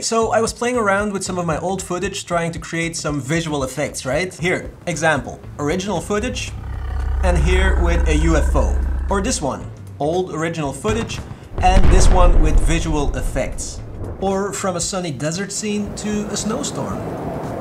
So I was playing around with some of my old footage trying to create some visual effects, right? Here, example, original footage, and here with a UFO. Or this one, old original footage, and this one with visual effects. Or from a sunny desert scene to a snowstorm.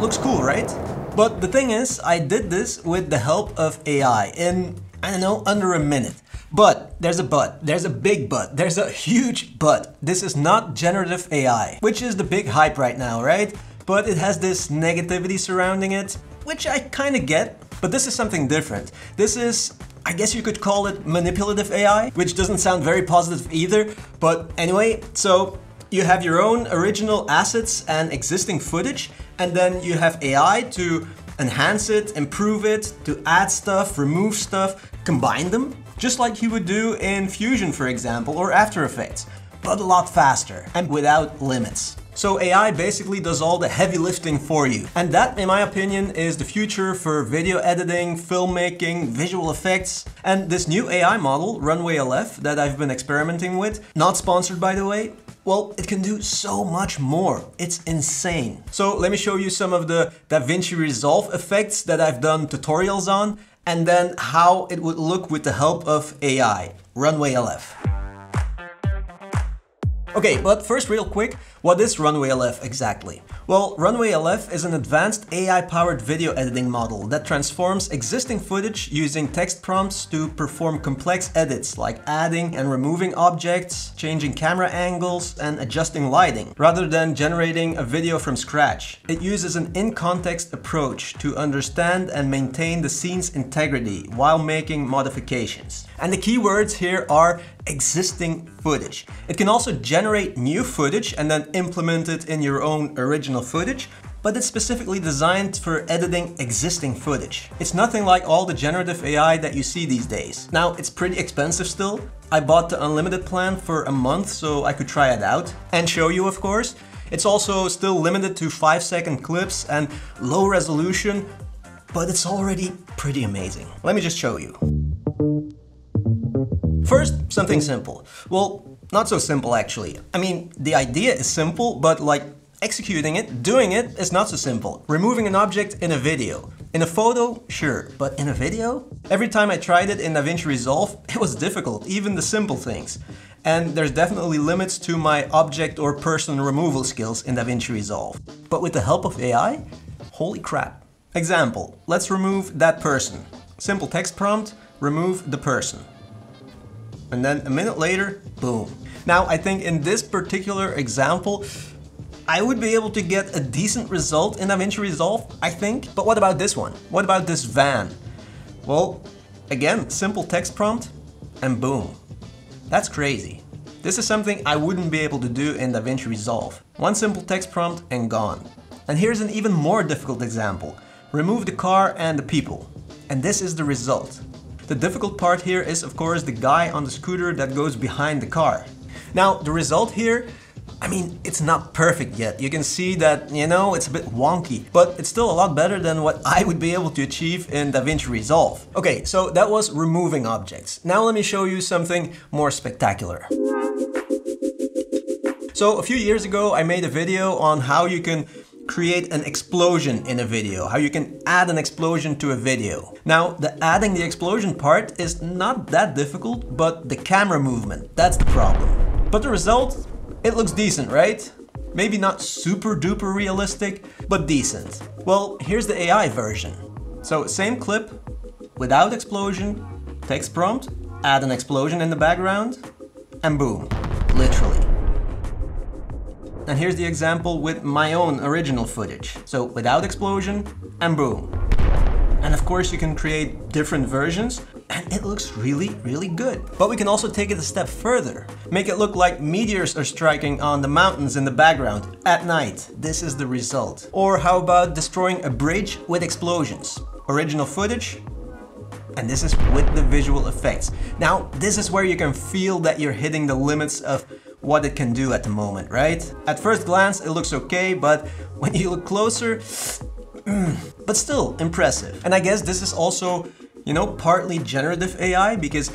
Looks cool, right? But the thing is, I did this with the help of AI in, I don't know, under a minute. But there's a but, there's a big but, there's a huge but. This is not generative AI, which is the big hype right now, right? But it has this negativity surrounding it, which I kind of get, but this is something different. This is I guess you could call it manipulative AI, which doesn't sound very positive either. But anyway, so you have your own original assets and existing footage, and then you have AI to enhance it, improve it, to add stuff, remove stuff, combine them just like you would do in Fusion, for example, or After Effects, but a lot faster and without limits. So AI basically does all the heavy lifting for you. And that, in my opinion, is the future for video editing, filmmaking, visual effects. And this new AI model, Runway Aleph, that I've been experimenting with, not sponsored by the way, well, it can do so much more. It's insane. So let me show you some of the DaVinci Resolve effects that I've done tutorials on and then how it would look with the help of AI, Runway Aleph. Okay, but first real quick, what is Runway Aleph exactly? Well, Runway Aleph is an advanced AI-powered video editing model that transforms existing footage using text prompts to perform complex edits like adding and removing objects, changing camera angles, and adjusting lighting, rather than generating a video from scratch. It uses an in-context approach to understand and maintain the scene's integrity while making modifications. And the keywords here are existing footage. It can also generate new footage and then implement it in your own original footage, but it's specifically designed for editing existing footage. It's nothing like all the generative AI that you see these days. Now, it's pretty expensive still. I bought the unlimited plan for a month so I could try it out and show you, of course. It's also still limited to 5 second clips and low resolution, but it's already pretty amazing. Let me just show you. First, something simple. Well, not so simple actually. I mean, the idea is simple, but like executing it, doing it is not so simple. Removing an object in a video. In a photo, sure, but in a video? Every time I tried it in DaVinci Resolve, it was difficult, even the simple things. And there's definitely limits to my object or person removal skills in DaVinci Resolve. But with the help of AI, holy crap. Example, let's remove that person. Simple text prompt, remove the person and then a minute later, boom. Now, I think in this particular example, I would be able to get a decent result in DaVinci Resolve, I think. But what about this one? What about this van? Well, again, simple text prompt and boom. That's crazy. This is something I wouldn't be able to do in DaVinci Resolve. One simple text prompt and gone. And here's an even more difficult example. Remove the car and the people. And this is the result. The difficult part here is of course the guy on the scooter that goes behind the car. Now the result here I mean, it's not perfect yet. You can see that, you know, it's a bit wonky, but it's still a lot better than what I would be able to achieve in DaVinci Resolve. Okay, so that was removing objects. Now let me show you something more spectacular. So a few years ago, I made a video on how you can create an explosion in a video, how you can add an explosion to a video. Now, the adding the explosion part is not that difficult, but the camera movement, that's the problem. But the result, it looks decent, right? Maybe not super duper realistic, but decent. Well, here's the AI version. So same clip, without explosion, text prompt, add an explosion in the background, and boom, literally. And here's the example with my own original footage. So without explosion and boom. And of course you can create different versions and it looks really, really good. But we can also take it a step further. Make it look like meteors are striking on the mountains in the background at night. This is the result. Or how about destroying a bridge with explosions? Original footage, and this is with the visual effects. Now, this is where you can feel that you're hitting the limits of what it can do at the moment, right? At first glance, it looks okay, but when you look closer, but still impressive. And I guess this is also, you know, partly generative AI because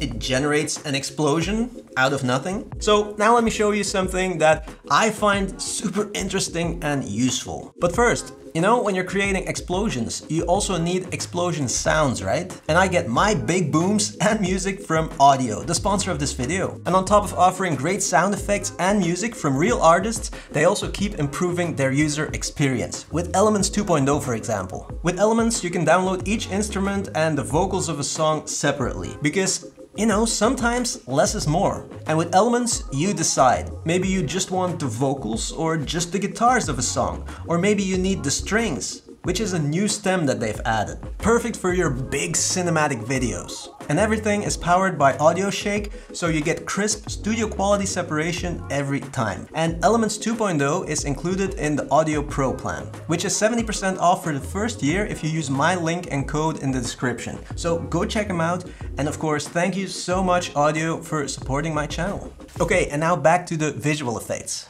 it generates an explosion out of nothing. So now let me show you something that I find super interesting and useful. But first, you know, when you're creating explosions, you also need explosion sounds, right? And I get my big booms and music from Audiio, the sponsor of this video. And on top of offering great sound effects and music from real artists, they also keep improving their user experience. With Elements 2.0 for example. With Elements you can download each instrument and the vocals of a song separately. Because you know, sometimes less is more. And with elements, you decide. Maybe you just want the vocals or just the guitars of a song. Or maybe you need the strings which is a new stem that they've added. Perfect for your big cinematic videos. And everything is powered by AudioShake, so you get crisp studio quality separation every time. And Elements 2.0 is included in the Audiio Pro plan, which is 70% off for the first year if you use my link and code in the description. So go check them out. And of course, thank you so much Audiio for supporting my channel. Okay, and now back to the visual effects.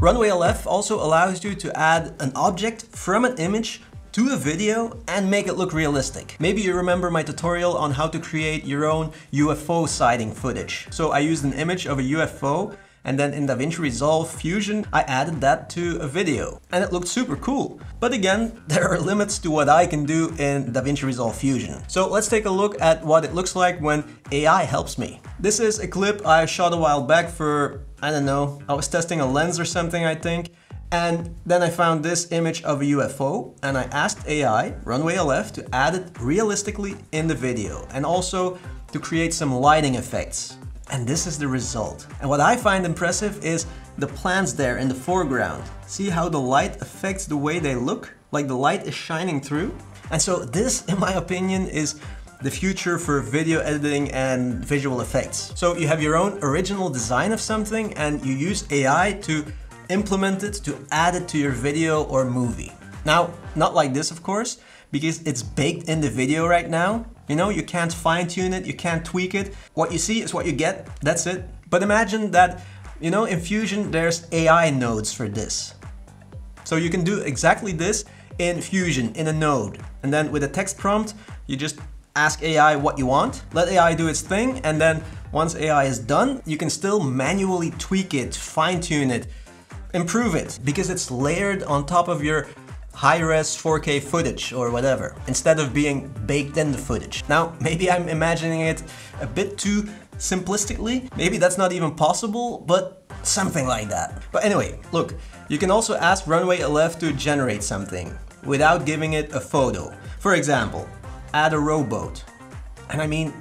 Runway Aleph also allows you to add an object from an image to a video and make it look realistic. Maybe you remember my tutorial on how to create your own UFO sighting footage. So I used an image of a UFO and then in DaVinci Resolve Fusion, I added that to a video and it looked super cool. But again, there are limits to what I can do in DaVinci Resolve Fusion. So let's take a look at what it looks like when AI helps me. This is a clip I shot a while back for, I don't know, I was testing a lens or something I think. And then I found this image of a UFO and I asked AI, Runway Aleph, to add it realistically in the video and also to create some lighting effects. And this is the result. And what I find impressive is the plants there in the foreground. See how the light affects the way they look? Like the light is shining through? And so this, in my opinion, is the future for video editing and visual effects. So you have your own original design of something and you use AI to implement it, to add it to your video or movie. Now, not like this, of course, because it's baked in the video right now. You know, you can't fine tune it, you can't tweak it. What you see is what you get, that's it. But imagine that, you know, in Fusion there's AI nodes for this. So you can do exactly this in Fusion, in a node. And then with a text prompt, you just ask AI what you want, let AI do its thing, and then once AI is done, you can still manually tweak it, fine tune it, improve it, because it's layered on top of your high-res 4K footage or whatever, instead of being baked in the footage. Now, maybe I'm imagining it a bit too simplistically, maybe that's not even possible, but something like that. But anyway, look, you can also ask Runway Aleph to generate something without giving it a photo. For example, add a rowboat. And I mean,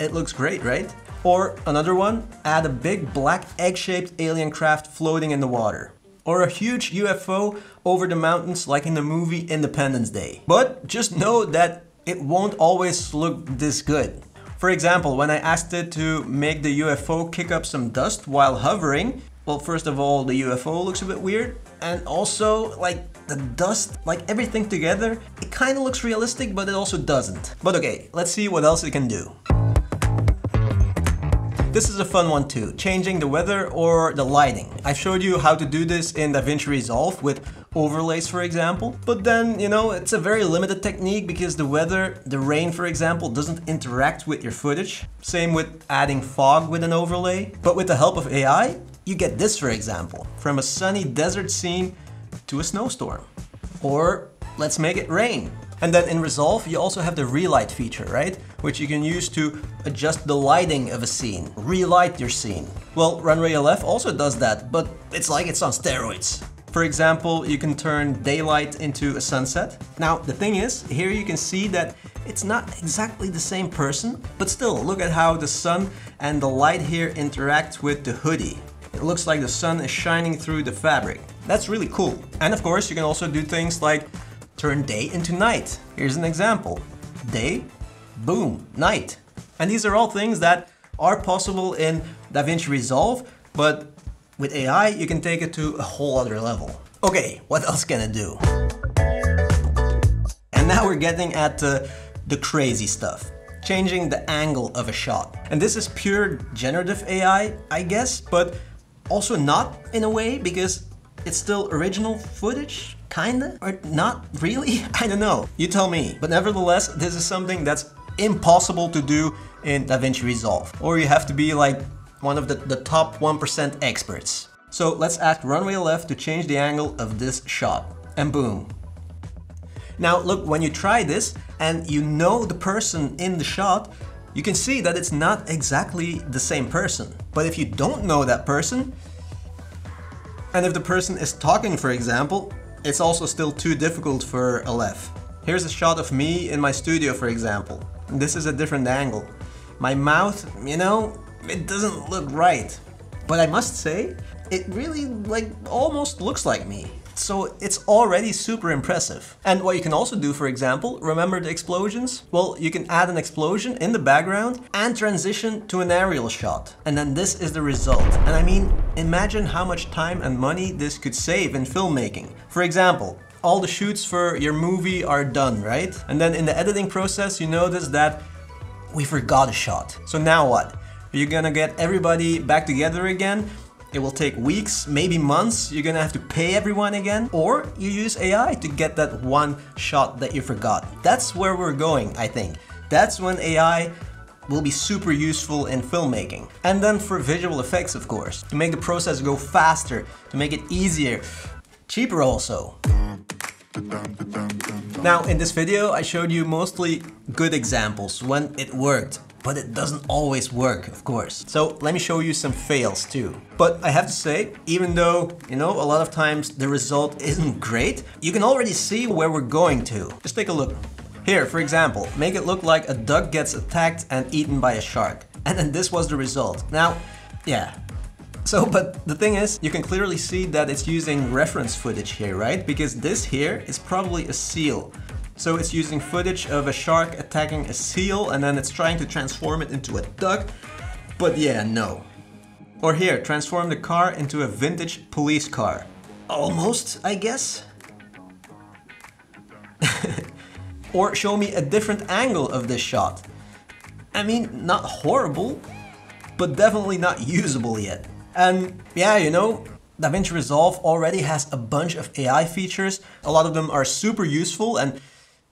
it looks great, right? Or another one, add a big black egg-shaped alien craft floating in the water or a huge UFO over the mountains like in the movie Independence Day. But just know that it won't always look this good. For example, when I asked it to make the UFO kick up some dust while hovering, well, first of all, the UFO looks a bit weird. And also, like, the dust, like everything together, it kind of looks realistic, but it also doesn't. But okay, let's see what else it can do. This is a fun one too, changing the weather or the lighting. I showed you how to do this in DaVinci Resolve with overlays for example, but then, you know, it's a very limited technique because the weather, the rain for example, doesn't interact with your footage. Same with adding fog with an overlay. But with the help of AI, you get this for example, from a sunny desert scene to a snowstorm. Or let's make it rain. And then in Resolve, you also have the relight feature, right? Which you can use to adjust the lighting of a scene, relight your scene. Well, Runway Aleph also does that, but it's like it's on steroids. For example, you can turn daylight into a sunset. Now, the thing is, here you can see that it's not exactly the same person, but still, look at how the sun and the light here interact with the hoodie. It looks like the sun is shining through the fabric. That's really cool. And of course, you can also do things like turn day into night. Here's an example. Day, boom, night. And these are all things that are possible in DaVinci Resolve, but with AI, you can take it to a whole other level. Okay, what else can it do? And now we're getting at the, the crazy stuff. Changing the angle of a shot. And this is pure generative AI, I guess, but also not in a way because it's still original footage, kinda? Or not really? I don't know. You tell me. But nevertheless, this is something that's impossible to do in DaVinci Resolve. Or you have to be like one of the, the top 1% experts. So let's ask Runway Aleph to change the angle of this shot. And boom. Now look, when you try this and you know the person in the shot, you can see that it's not exactly the same person. But if you don't know that person, and if the person is talking, for example, it's also still too difficult for Aleph. Here's a shot of me in my studio, for example. This is a different angle. My mouth, you know, it doesn't look right. But I must say, it really like almost looks like me. So it's already super impressive. And what you can also do, for example, remember the explosions? Well, you can add an explosion in the background and transition to an aerial shot. And then this is the result. And I mean, imagine how much time and money this could save in filmmaking. For example, all the shoots for your movie are done, right? And then in the editing process, you notice that we forgot a shot. So now what? Are you gonna get everybody back together again? It will take weeks, maybe months. You're gonna have to pay everyone again. Or you use AI to get that one shot that you forgot. That's where we're going, I think. That's when AI will be super useful in filmmaking. And then for visual effects, of course, to make the process go faster, to make it easier, cheaper also. Now, in this video, I showed you mostly good examples when it worked but it doesn't always work, of course. So let me show you some fails too. But I have to say, even though, you know, a lot of times the result isn't great, you can already see where we're going to. Just take a look. Here, for example, make it look like a duck gets attacked and eaten by a shark. And then this was the result. Now, yeah, so, but the thing is, you can clearly see that it's using reference footage here, right? Because this here is probably a seal. So it's using footage of a shark attacking a seal and then it's trying to transform it into a duck. But yeah, no. Or here, transform the car into a vintage police car. Almost, I guess? or show me a different angle of this shot. I mean, not horrible, but definitely not usable yet. And yeah, you know, DaVinci Resolve already has a bunch of AI features. A lot of them are super useful and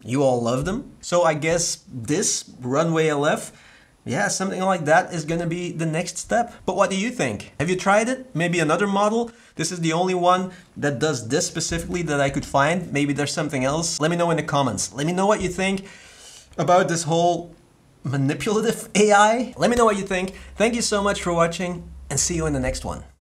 you all love them. So I guess this Runway Aleph, yeah, something like that is gonna be the next step. But what do you think? Have you tried it? Maybe another model? This is the only one that does this specifically that I could find. Maybe there's something else. Let me know in the comments. Let me know what you think about this whole manipulative AI. Let me know what you think. Thank you so much for watching and see you in the next one.